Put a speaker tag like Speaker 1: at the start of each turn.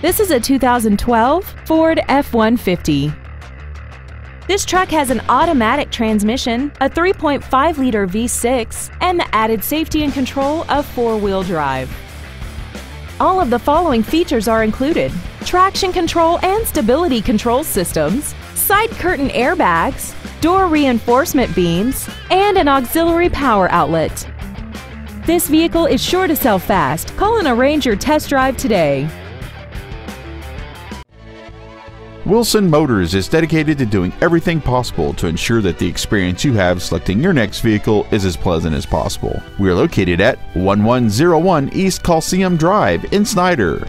Speaker 1: This is a 2012 Ford F-150. This truck has an automatic transmission, a 3.5-liter V6, and the added safety and control of four-wheel drive. All of the following features are included. Traction control and stability control systems, side curtain airbags, door reinforcement beams, and an auxiliary power outlet. This vehicle is sure to sell fast. Call and arrange your test drive today.
Speaker 2: Wilson Motors is dedicated to doing everything possible to ensure that the experience you have selecting your next vehicle is as pleasant as possible. We are located at 1101 East Coliseum Drive in Snyder.